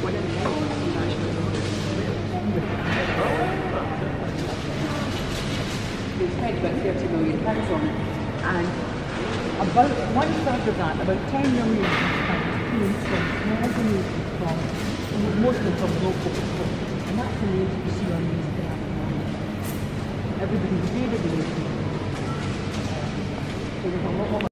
We paid about 30 million pounds on it and about one third of that, about 10 million pounds came from mostly from local people and that's the you see on these Everybody's very, very So